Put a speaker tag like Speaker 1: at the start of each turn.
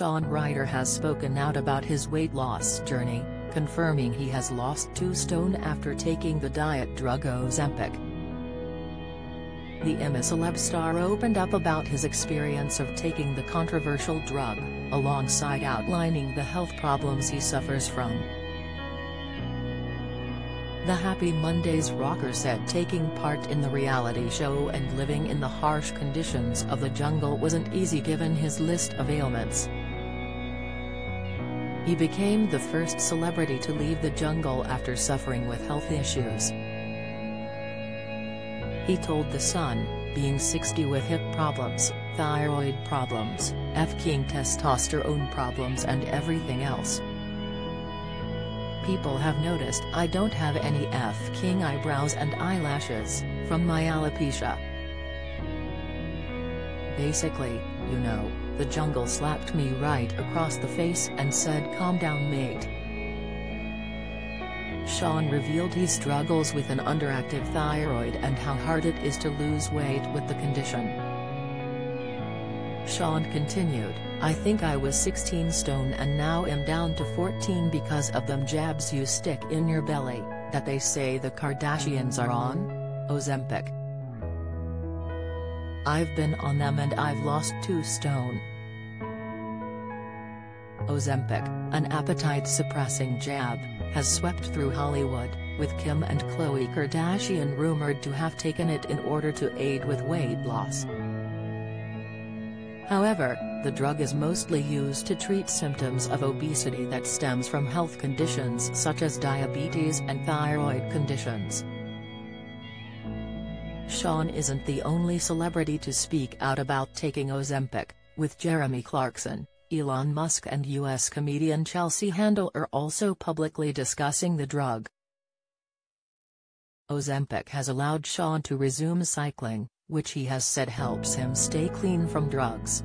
Speaker 1: Shaun Ryder has spoken out about his weight loss journey, confirming he has lost 2 stone after taking the diet drug Ozempic. The I'm A Celeb star opened up about his experience of taking the controversial drug, alongside outlining the health problems he suffers from. The Happy Mondays rocker said taking part in the reality show and living in the harsh conditions of the jungle wasn't easy given his list of ailments. He became the first celebrity to leave the jungle after suffering with health issues. He told The Sun, being 60 with hip problems, thyroid problems, F-king testosterone problems and everything else. People have noticed I don't have any F-king eyebrows and eyelashes, from my alopecia. Basically, you know, the jungle slapped me right across the face and said calm down mate. Shaun revealed he struggles with an underactive thyroid and how hard it is to lose weight with the condition. Shaun continued, I think I was 16 stone and now am down to 14 because of them jabs you stick in your belly, that they say the Kardashians are on? Ozempic. I've been on them and I've lost 2 stone. Ozempic, an appetite-suppressing jab, has swept through Hollywood, with Kim and Khloe Kardashian rumored to have taken it in order to aid with weight loss. However, the drug is mostly used to treat symptoms of obesity that stems from health conditions such as diabetes and thyroid conditions. Shaun isn't the only celebrity to speak out about taking Ozempic, with Jeremy Clarkson, Elon Musk and US comedian Chelsea Handler are also publicly discussing the drug. Ozempic has allowed Shaun to resume cycling, which he has said helps him stay clean from drugs.